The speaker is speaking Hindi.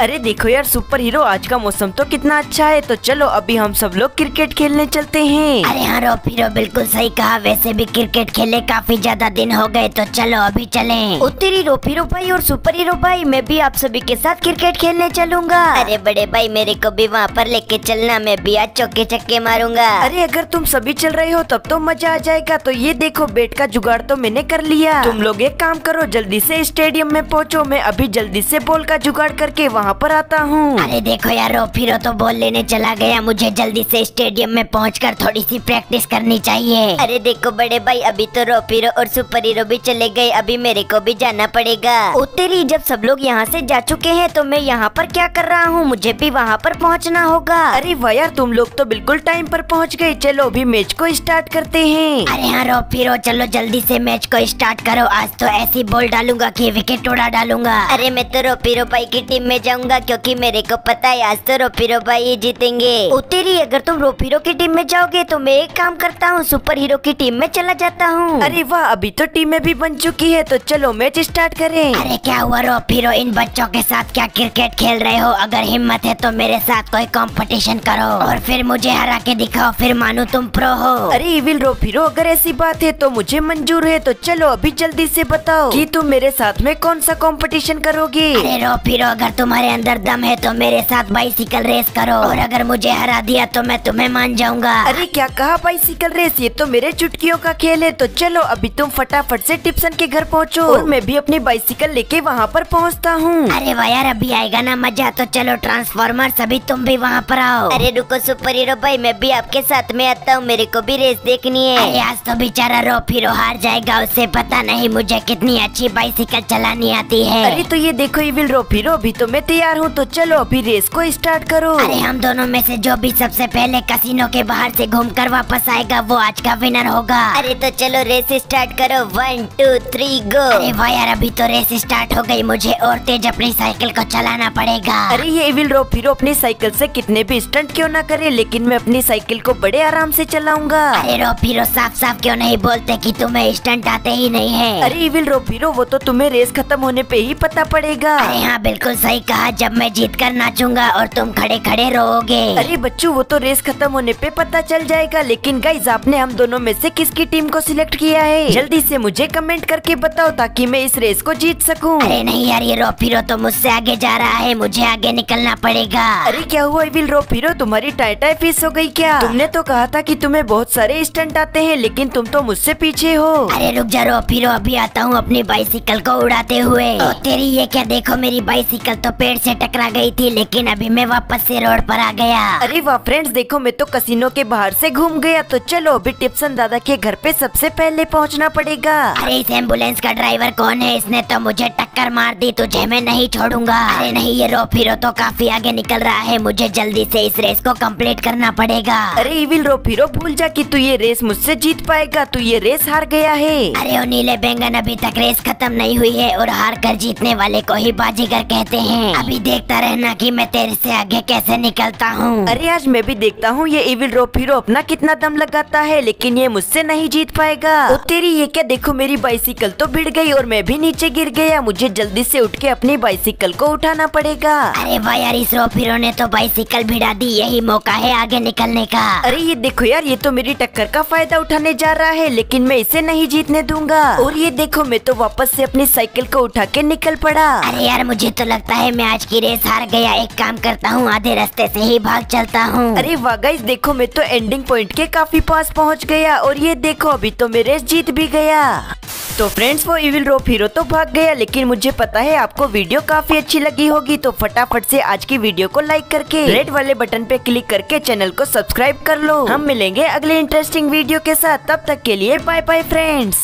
अरे देखो यार सुपर हीरो आज का मौसम तो कितना अच्छा है तो चलो अभी हम सब लोग क्रिकेट खेलने चलते हैं। अरे हाँ रो फिरो बिल्कुल सही कहा वैसे भी क्रिकेट खेले काफ़ी ज़्यादा दिन हो गए तो चलो अभी चलें। ओ तेरी रो भाई और सुपर हीरो भाई मैं भी आप सभी के साथ क्रिकेट खेलने चलूँगा। अरे बड़े भाई मेरे को भी वहाँ पर लेके चलना मैं भी आज चौके चक्के मारूँगा। अरे अगर तुम सभी चल रहे हो तब तो मज़ा आ जाएगा तो ये देखो बेट का जुगाड़ तो मैंने कर लिया। तुम लोग एक काम करो जल्दी से स्टेडियम में पहुँचो मैं अभी जल्दी से बॉल का जुगाड़ करके वहाँ पर आता हूँ। अरे देखो यार फिरो तो बॉल लेने चला गया। मुझे जल्दी से स्टेडियम में पहुंचकर थोड़ी सी प्रैक्टिस करनी चाहिए। अरे देखो बड़े भाई अभी तो रो फिरो और सुपर हीरो भी चले गए। अभी मेरे को भी जाना पड़ेगा। ओ तेरी जब सब लोग यहाँ से जा चुके हैं तो मैं यहाँ पर क्या कर रहा हूँ? मुझे भी वहाँ पर पहुँचना होगा। अरे वाह यार तुम लोग तो बिल्कुल टाइम पर पहुँच गए। चलो अभी मैच को स्टार्ट करते हैं। अरे हाँ रो फिरो चलो जल्दी से मैच को स्टार्ट करो। आज तो ऐसी बॉल डालूँगा की विकेट उड़ा डालूँगा। अरे मैं तो रो फिरो भाई की टीम में जाऊँगा क्योंकि मेरे को पता है आज तो रोपीरो भाई ही जीतेंगे। ओ तेरी अगर तुम रोपीरो की टीम में जाओगे तो मैं एक काम करता हूँ सुपर हीरो की टीम में चला जाता हूँ। अरे वाह अभी तो टीमें भी बन चुकी है तो चलो मैच स्टार्ट करें। अरे क्या हुआ रोपीरो इन बच्चों के साथ क्या क्रिकेट खेल रहे हो? अगर हिम्मत है तो मेरे साथ कोई कॉम्पिटिशन करो। और फिर मुझे हरा के दिखाओ फिर मानो तुम प्रो हो। अरे इविल रोपीरो अगर ऐसी बात है तो मुझे मंजूर है तो चलो अभी जल्दी से बताओ कि तुम मेरे साथ में कौन सा कंपटीशन करोगे? अरे रोपीरो अगर तुम्हारे अंदर दम है तो मेरे साथ बाइसिकल रेस करो। और अगर मुझे हरा दिया तो मैं तुम्हें मान जाऊँगा। अरे क्या कहा बाइसिकल रेस ये तो मेरे चुटकियों का खेल है। तो चलो अभी तुम फटाफट से टिप्सन के घर पहुँचो। और मैं भी अपनी बाइसिकल लेके वहाँ पर पहुँचता हूँ। अरे वाह यार अभी आएगा ना मज़ा। तो चलो ट्रांसफॉर्मर सभी तुम भी वहाँ पर आओ। अरे रुको सुपर हीरो भाई मैं भी आपके साथ में आता हूँ। मेरे को भी रेस देखनी है। अरे आज तो बेचारा रो फिर हार जाएगा। उससे पता नहीं मुझे कितनी अच्छी बाइसिकल चलानी आती है। अरे तो ये देखो इविल रो फिर। अभी तो मैं तैयार हूँ तो चलो अभी रेस को स्टार्ट करो। अरे हम दोनों में से जो भी सबसे पहले कसिनो के बाहर से घूमकर वापस आएगा वो आज का विनर होगा। अरे तो चलो रेस स्टार्ट करो। वन टू थ्री गो अरे वाह यार अभी तो रेस स्टार्ट हो गई। मुझे और तेज अपनी साइकिल को चलाना पड़ेगा। अरे ये इविल रो फिर अपनी साइकिल से कितने भी स्टंट क्यों ना करे लेकिन मैं अपनी साइकिल को बड़े आराम से चलाऊँगा। अरे रो फिरो साफ़ साफ़ क्यों नहीं बोलते कि तुम्हें स्टंट आते ही नहीं है? अरे इविल रो फिरो वो तो तुम्हें रेस खत्म होने पे ही पता पड़ेगा। अरे हाँ बिल्कुल सही कहा जब मैं जीत कर नाचूँगा और तुम खड़े खड़े रहोगे। अरे बच्चू वो तो रेस खत्म होने पे पता चल जाएगा लेकिन गाइज़ आपने हम दोनों में से किसकी टीम को सिलेक्ट किया है? जल्दी से मुझे कमेंट करके बताओ ताकि मैं इस रेस को जीत सकूँ। अरे नहीं यार ये रोफिरो तो मुझसे आगे जा रहा है मुझे आगे निकलना पड़ेगा। अरे क्या हुआ विल रोफिरो? तुम्हारी टाइटाई फ़ीस हो गई क्या? तुमने तो कहा था की तुम्हें बहुत सारे स्टंट आते हैं लेकिन तुम तो मुझसे पीछे हो। अरे रुक जा रोफिरो अभी आता हूँ अपनी बाइसिकल को उड़ाते हुए। तेरी ये क्या देखो मेरी बाइसिकल तो पेड़ से टकरा गई थी लेकिन अभी मैं वापस से रोड पर आ गया। अरे वाह फ्रेंड्स देखो मैं तो कसिनो के बाहर से घूम गया तो चलो अभी टिप्सन दादा के घर पे सबसे पहले पहुँचना पड़ेगा। अरे इस एंबुलेंस का ड्राइवर कौन है? इसने तो मुझे टक्कर मार दी तुझे मैं नहीं छोड़ूँगा। अरे नहीं ये रो फिरो तो काफ़ी आगे निकल रहा है मुझे जल्दी से इस रेस को कंप्लीट करना पड़ेगा। अरे इविल रो फिरो भूल जा कि तू ये रेस मुझसे जीत पाएगा तू ये रेस हार गया है। अरे ओ नीले बैंगन अभी तक रेस खत्म नहीं हुई है और हार कर जीतने वाले को ही बाजीगर कहते हैं। अभी देखता रहना कि मैं तेरे से आगे कैसे निकलता हूँ। अरे आज मैं भी देखता हूँ ये इविल रोप फिरो अपना कितना दम लगाता है लेकिन ये मुझसे नहीं जीत पाएगा। ओ तेरी ये क्या? देखो मेरी बाइसिकल तो भिड़ गई और मैं भी नीचे गिर गया। मुझे जल्दी से उठ के अपनी बाइसिकल को उठाना पड़ेगा। अरे भाई यार इस रो फिरो ने तो बाइसिकल भिड़ा दी यही मौका है आगे निकलने का। अरे ये देखो यार ये तो मेरी टक्कर का फ़ायदा उठाने जा रहा है लेकिन मैं इसे नहीं जीतने दूँगा। और ये देखो मैं तो वापस से अपनी साइकिल को उठा के निकल पड़ा। अरे यार मुझे तो लगता है मैं आज की रेस हार गया। एक काम करता हूँ, आधे रास्ते से ही भाग चलता हूँ। अरे वाह गाइस देखो, मैं तो एंडिंग पॉइंट के काफ़ी पास पहुँच गया, और ये देखो, अभी तो मैं रेस जीत भी गया। तो फ्रेंड्स वो इविल रोप हीरो तो भाग गया, लेकिन मुझे पता है आपको वीडियो काफ़ी अच्छी लगी होगी तो फटाफट से आज की वीडियो को लाइक करके रेड वाले बटन पे क्लिक करके चैनल को सब्सक्राइब कर लो। हम मिलेंगे अगले इंटरेस्टिंग वीडियो के साथ, तब तक के लिए बाय बाय फ्रेंड्स